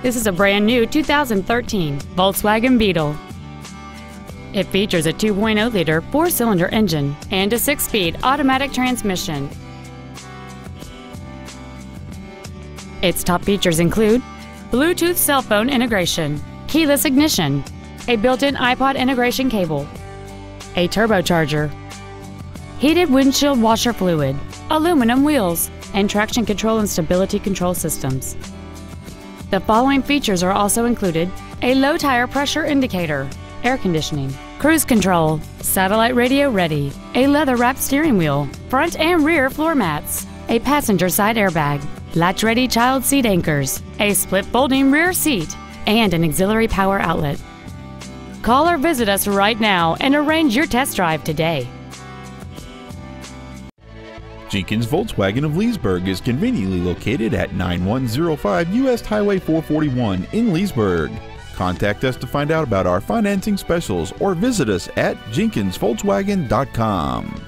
This is a brand new 2013 Volkswagen Beetle. It features a 2.0 liter four cylinder engine and a six speed automatic transmission. Its top features include Bluetooth cell phone integration, keyless ignition, a built in iPod integration cable, a turbocharger, heated windshield washer fluid, aluminum wheels, and traction control and stability control systems. The following features are also included a low tire pressure indicator, air conditioning, cruise control, satellite radio ready, a leather wrapped steering wheel, front and rear floor mats, a passenger side airbag, latch ready child seat anchors, a split folding rear seat, and an auxiliary power outlet. Call or visit us right now and arrange your test drive today. Jenkins Volkswagen of Leesburg is conveniently located at 9105 US Highway 441 in Leesburg. Contact us to find out about our financing specials or visit us at jenkinsvolkswagen.com.